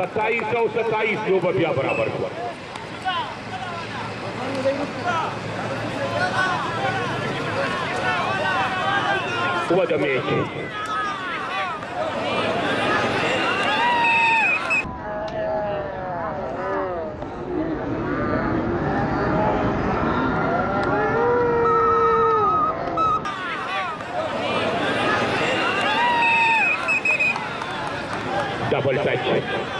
सत्ताईस सौ सत्ताईस जो बबिया बराबर हुआ। The double touch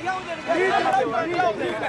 ni que.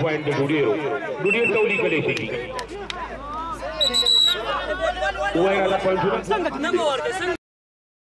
point de Dudiro. Dudiro tauli